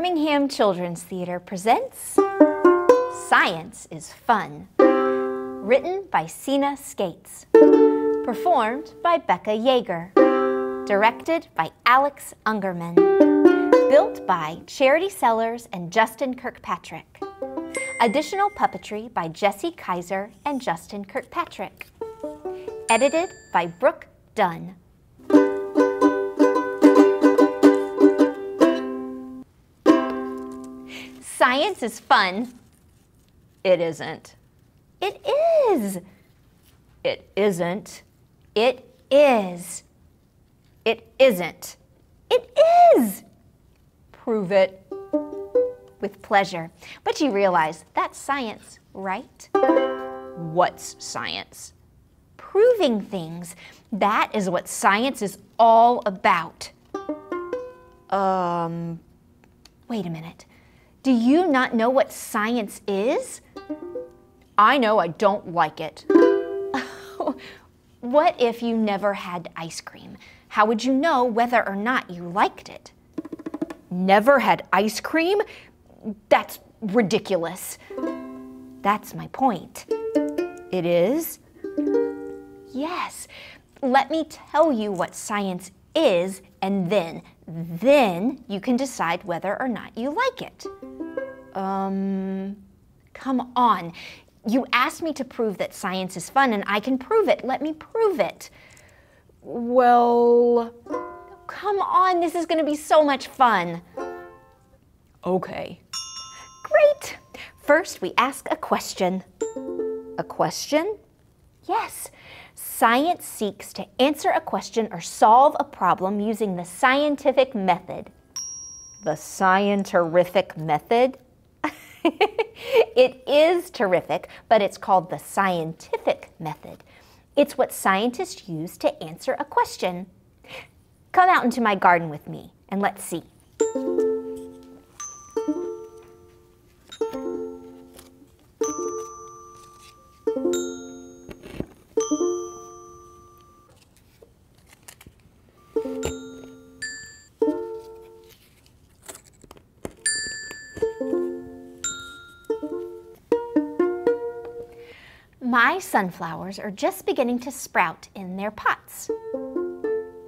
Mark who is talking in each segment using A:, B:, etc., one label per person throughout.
A: Birmingham Children's Theatre presents Science is Fun. Written by Sina Skates. Performed by Becca Yeager. Directed by Alex Ungerman. Built by Charity Sellers and Justin Kirkpatrick. Additional puppetry by Jessie Kisor and Justin Kirkpatrick. Edited by Brooke Dunn. Science is fun. It isn't. It is. It isn't. It is. It isn't. It is. Prove it. With pleasure. But you realize that's science, right? What's science? Proving things. That is what science is all about. Um, wait a minute. Do you not know what science is? I know I don't like it. what if you never had ice cream? How would you know whether or not you liked it? Never had ice cream? That's ridiculous. That's my point. It is? Yes. Let me tell you what science is, and then, then you can decide whether or not you like it. Um, come on. You asked me to prove that science is fun, and I can prove it. Let me prove it. Well, come on. This is going to be so much fun. Okay. Great. First, we ask a question. A question? Yes. Science seeks to answer a question or solve a problem using the scientific method. The scientific method? it is terrific, but it's called the scientific method. It's what scientists use to answer a question. Come out into my garden with me and let's see. My sunflowers are just beginning to sprout in their pots.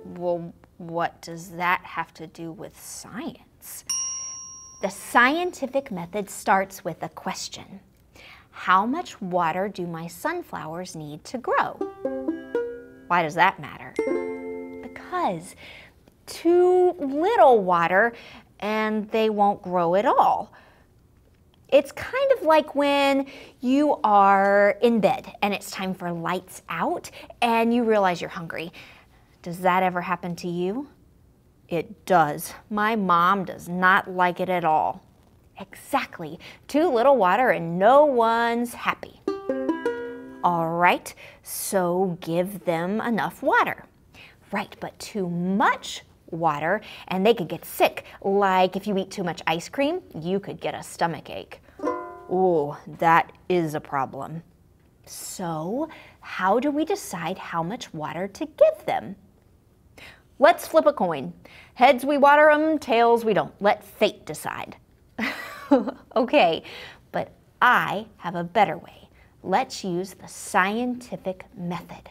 A: Well, what does that have to do with science? The scientific method starts with a question. How much water do my sunflowers need to grow? Why does that matter? Because too little water and they won't grow at all. It's kind of like when you are in bed and it's time for lights out and you realize you're hungry. Does that ever happen to you? It does. My mom does not like it at all. Exactly. Too little water and no one's happy. All right, so give them enough water. Right, but too much water and they could get sick. Like if you eat too much ice cream, you could get a stomach ache. Oh, that is a problem. So, how do we decide how much water to give them? Let's flip a coin. Heads we water them, tails we don't. Let fate decide. okay, but I have a better way. Let's use the scientific method.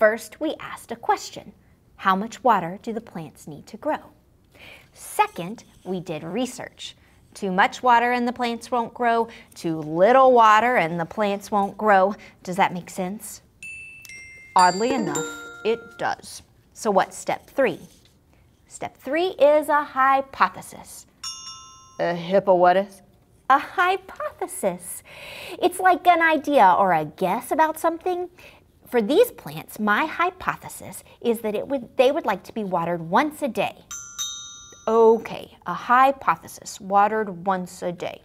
A: First, we asked a question. How much water do the plants need to grow? Second, we did research. Too much water and the plants won't grow. Too little water and the plants won't grow. Does that make sense? Oddly enough, it does. So what's step three? Step three is a hypothesis. A hippo what is? A hypothesis. It's like an idea or a guess about something. For these plants, my hypothesis is that it would, they would like to be watered once a day. Okay, a hypothesis, watered once a day.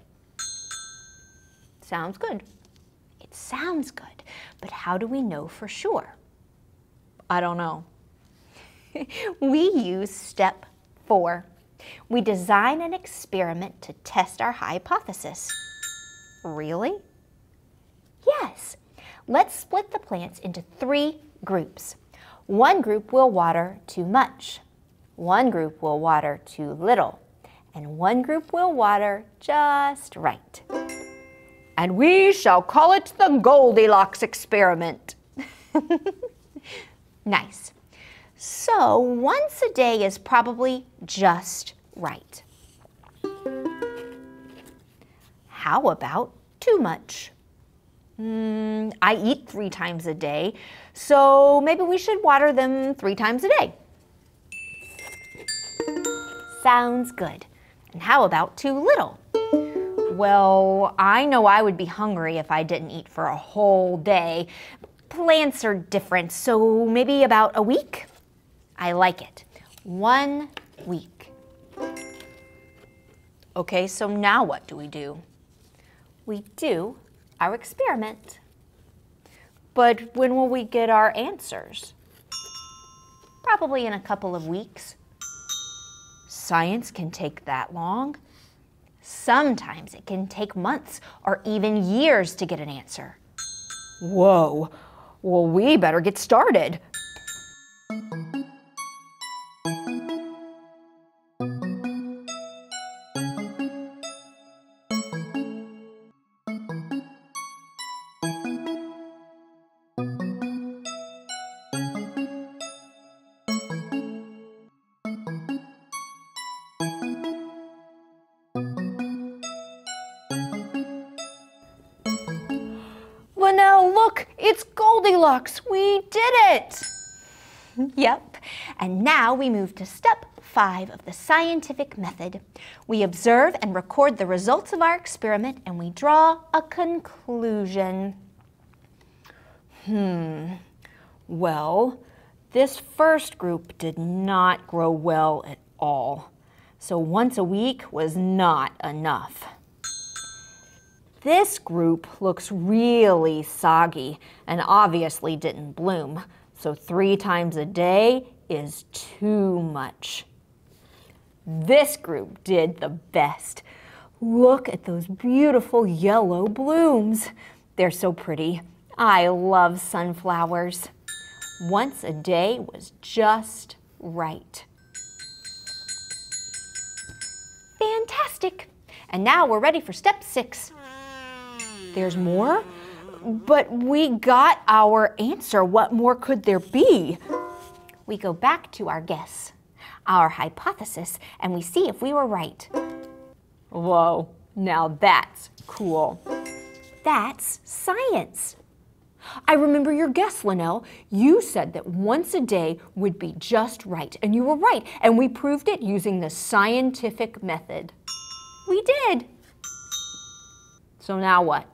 A: Sounds good. It sounds good, but how do we know for sure? I don't know. we use step four. We design an experiment to test our hypothesis. Really? Yes. Let's split the plants into three groups. One group will water too much. One group will water too little, and one group will water just right. And we shall call it the Goldilocks experiment. nice. So once a day is probably just right. How about too much? Mm, I eat three times a day, so maybe we should water them three times a day. Sounds good. And how about too little? Well, I know I would be hungry if I didn't eat for a whole day. Plants are different, so maybe about a week? I like it. One week. Okay, so now what do we do? We do our experiment. But when will we get our answers? Probably in a couple of weeks. Science can take that long. Sometimes it can take months or even years to get an answer. Whoa, well, we better get started. It's Goldilocks. We did it. yep. And now we move to step five of the scientific method. We observe and record the results of our experiment and we draw a conclusion. Hmm. Well, this first group did not grow well at all. So once a week was not enough. This group looks really soggy and obviously didn't bloom, so three times a day is too much. This group did the best. Look at those beautiful yellow blooms. They're so pretty. I love sunflowers. Once a day was just right. Fantastic. And now we're ready for step six. There's more? But we got our answer. What more could there be? We go back to our guess, our hypothesis, and we see if we were right. Whoa, now that's cool. That's science. I remember your guess, LaNell. You said that once a day would be just right, and you were right, and we proved it using the scientific method. We did. So now what?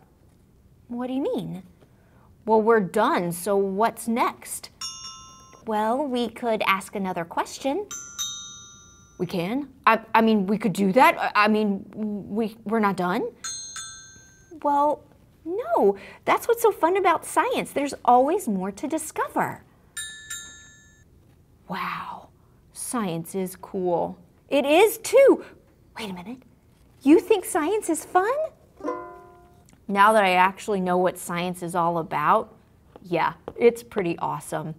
A: What do you mean? Well, we're done, so what's next? Well, we could ask another question. We can? I, I mean, we could do that. I, mean, we, we're not done? Well, no. That's what's so fun about science. There's always more to discover. Wow, science is cool. It is too. Wait a minute. You think science is fun? Now that I actually know what science is all about, yeah, it's pretty awesome.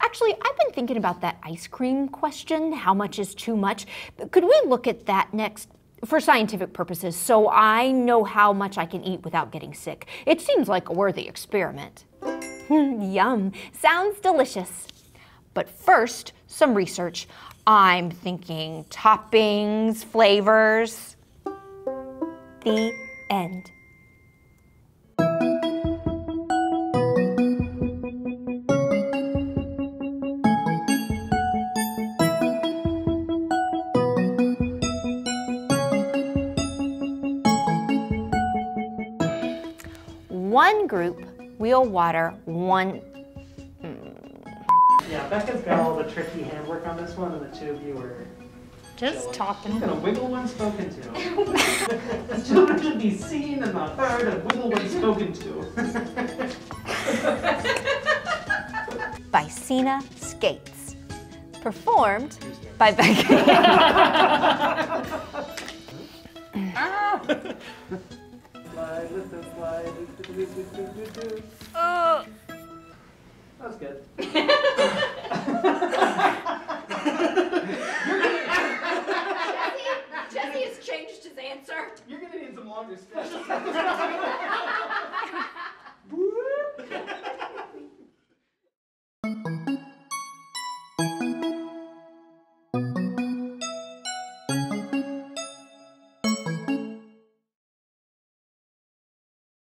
A: Actually, I've been thinking about that ice cream question, how much is too much? Could we look at that next for scientific purposes so I know how much I can eat without getting sick? It seems like a worthy experiment. Yum, sounds delicious. But first, some research. I'm thinking toppings, flavors. The end. Group we'll water one.
B: Yeah, Becca's got all the tricky handwork on this one, and the two of you are
A: Just talking.
B: gonna wiggle when spoken to. the children should be seen and not heard, and wiggle when spoken to.
A: by Sina Skates. Performed by Becky.
B: Ah! Do, do, do, oh. that's good.
A: Jessie,
B: Jessie has changed his answer. You're gonna need some longer stuff.